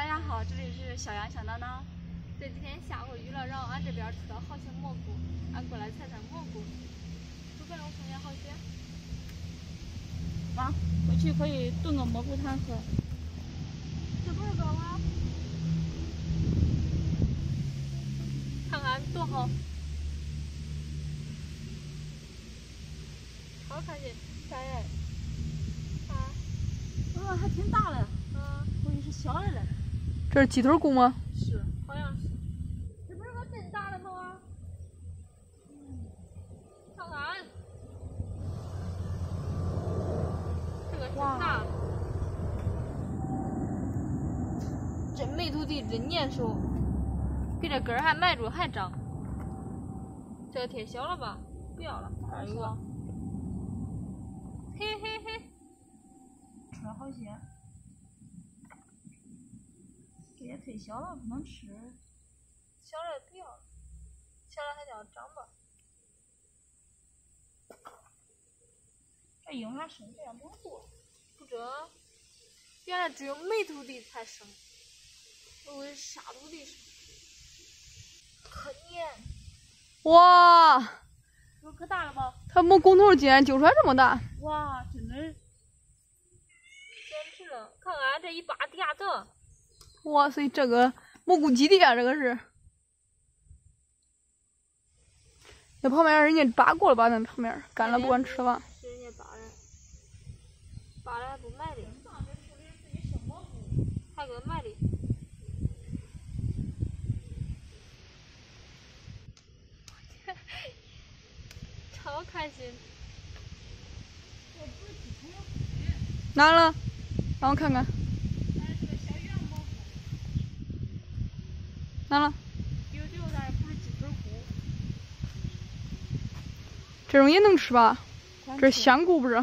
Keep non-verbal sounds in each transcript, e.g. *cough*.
大家好，这里是小杨小闹闹。这几天下过雨了，然后俺这边吃的好些蘑菇，俺过来采采蘑菇。都给我送点好些。妈，回去可以炖个蘑菇汤喝。这不是个吗？看看多好，好看些，啥呀？啊，哇，还挺大的，嗯，我以为是小的嘞。这是鸡头菇吗？是，好像是。这不是个真大的吗？嗯，上山，这个真大，这霉土地真粘手，给这根儿还埋住还长。这个太小了吧？不要了，还有一个。嘿嘿嘿，吃了好些。这也忒小了，不能吃。小了不要了，小了还叫长吧。这樱花生这样蘑菇？不知道，原来只有没土地才生，我以为沙土地生。可黏，哇，有可大了吧？它蘑菇头竟然揪出来这么大！哇，真的。简直了！看看这一把地下的，哇塞，这个蘑菇基地啊，这个是。那旁边人家拔过了吧？那旁边干了不管吃吧。是人家拔的，拔了还不卖的，还给卖的。*laughs* 超开心！拿了，让我看看。拿了，丢丢但是不是鸡腿菇。这种也能吃吧？这是香菇不是？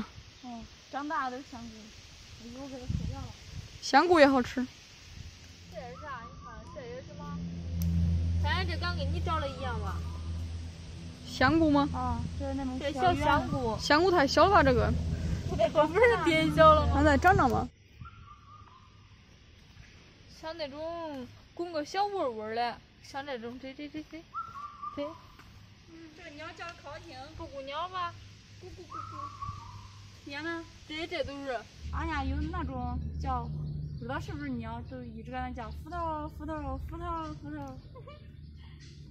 嗯，长大的香菇，一会儿给它脱掉了。香菇也好吃。这是啥？你看，这是什么？咱这刚跟你找的一样吧？香菇吗？啊，这是那种这小香菇，香菇太小了吧？这个。这不是变小了吗？让再长长吧。像那种滚个小窝窝的，像这种，这这这这这。嗯，这个鸟叫的可好听，布谷鸟吧？咕咕咕咕。天呐，这这都是。俺家有那种叫，不知道是不是鸟，就一直搁那叫斧头斧头斧头斧头。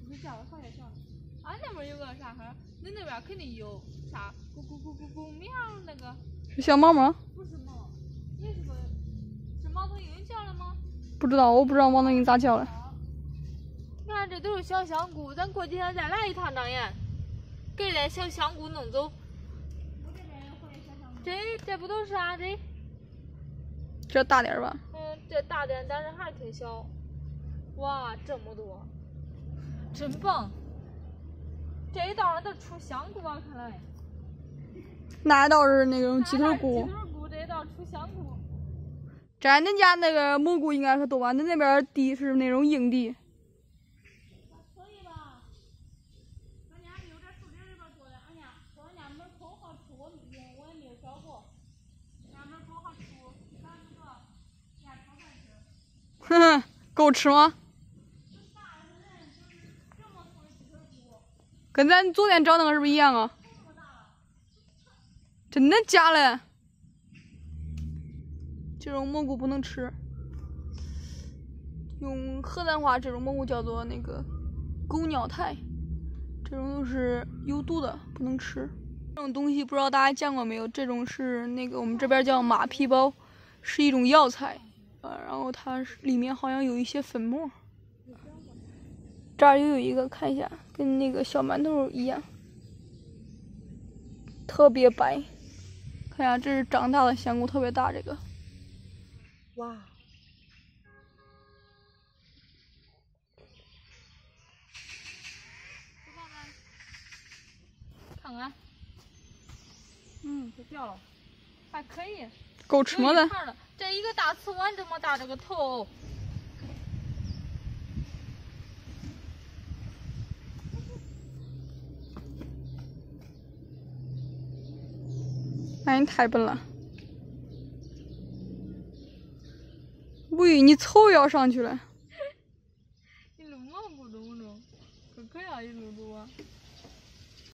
你叫的好也叫。俺 *laughs* 那边有个啥哈？恁那边肯定有啥？咕咕咕咕咕喵那个。是小猫吗？不是猫，也是个，是猫头鹰叫的吗？不知道，我不知道猫头鹰咋叫的。你看这都是小香菇，咱过几天再来一趟张岩，给这小香菇弄走。这这不都是啊？这这大点吧？嗯，这大点，但是还是挺小。哇，这么多，真棒！这一道上都出香菇啊，看来。那道是那种鸡腿菇。鸡腿菇这一道出香菇。这恁家那个蘑菇应该可多吧？恁那边地是那种硬地。哼，够吃吗？跟咱昨天找那个是不是一样啊？真的假的？这种蘑菇不能吃。用河南话，这种蘑菇叫做那个狗尿苔，这种都是有毒的，不能吃。这种东西不知道大家见过没有？这种是那个我们这边叫马皮包，是一种药材，呃，然后它里面好像有一些粉末。这儿又有一个，看一下，跟那个小馒头一样，特别白。看一下，这是长大的香菇，特别大，这个。哇！看看，嗯，都掉了，还可以。够吃么的？这一个大瓷碗这么大，这个头。那你太笨了！喂，你草要上去了。